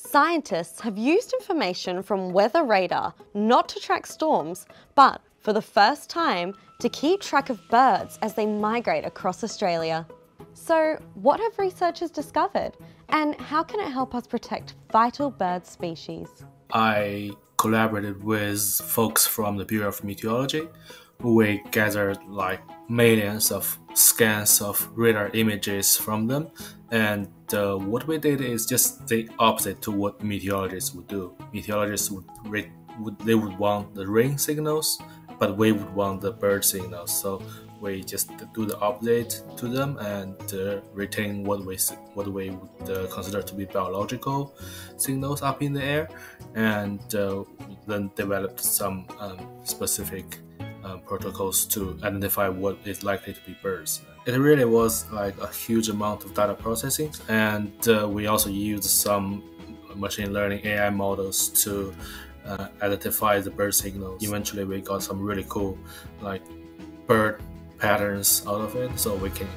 Scientists have used information from Weather Radar not to track storms, but for the first time to keep track of birds as they migrate across Australia. So what have researchers discovered and how can it help us protect vital bird species? I collaborated with folks from the Bureau of Meteorology. We gathered like millions of scans of radar images from them. And uh, what we did is just the opposite to what meteorologists would do. Meteorologists would, would they would want the rain signals but we would want the bird signals. So we just do the opposite to them and uh, retain what we what we would uh, consider to be biological signals up in the air. And uh, then developed some um, specific um, protocols to identify what is likely to be birds. It really was like a huge amount of data processing, and uh, we also used some machine learning AI models to uh, identify the bird signals. Eventually, we got some really cool like bird patterns out of it, so we can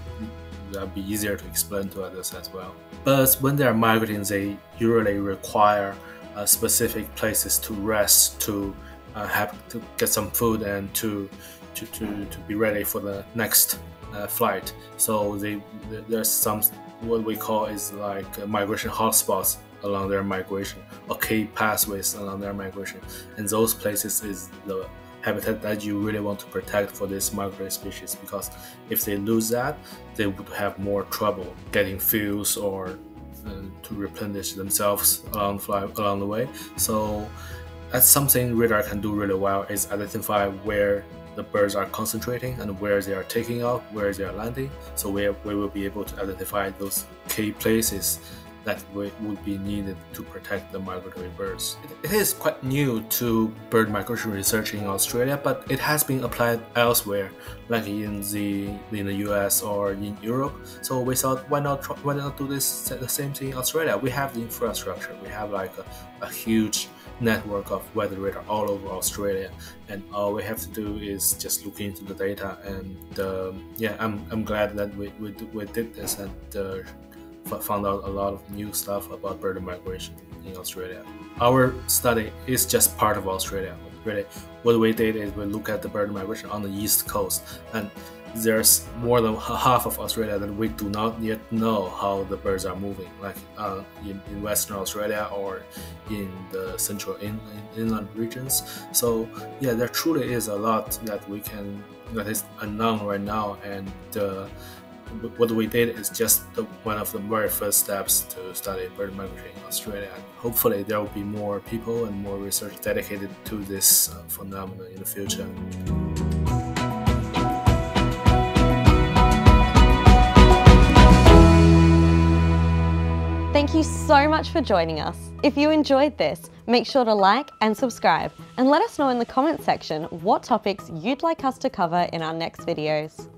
that be easier to explain to others as well. But when they are migrating, they usually require uh, specific places to rest to uh, have to get some food and to to, to, to be ready for the next uh, flight. So they, there's some what we call is like migration hotspots along their migration or key pathways along their migration, and those places is the habitat that you really want to protect for this migratory species because if they lose that, they would have more trouble getting fuels or uh, to replenish themselves along fly, along the way. So that's something radar can do really well is identify where the birds are concentrating and where they are taking off, where they are landing. So we, we will be able to identify those key places that would be needed to protect the migratory birds. It is quite new to bird migration research in Australia, but it has been applied elsewhere, like in the in the US or in Europe. So we thought, why not try, why not do this the same thing in Australia? We have the infrastructure, we have like a, a huge network of weather radar all over Australia, and all we have to do is just look into the data. And um, yeah, I'm, I'm glad that we, we, we did this and uh, found out a lot of new stuff about bird migration in Australia. Our study is just part of Australia. Really, what we did is we look at the bird migration on the east coast, and there's more than half of Australia that we do not yet know how the birds are moving, like uh, in, in, Western Australia or in the central in, in, inland regions. So yeah, there truly is a lot that we can that is unknown right now, and uh, what we did is just the, one of the very first steps to study bird migration in Australia. And hopefully, there will be more people and more research dedicated to this uh, phenomenon in the future. Thank you so much for joining us. If you enjoyed this, make sure to like and subscribe and let us know in the comments section what topics you'd like us to cover in our next videos.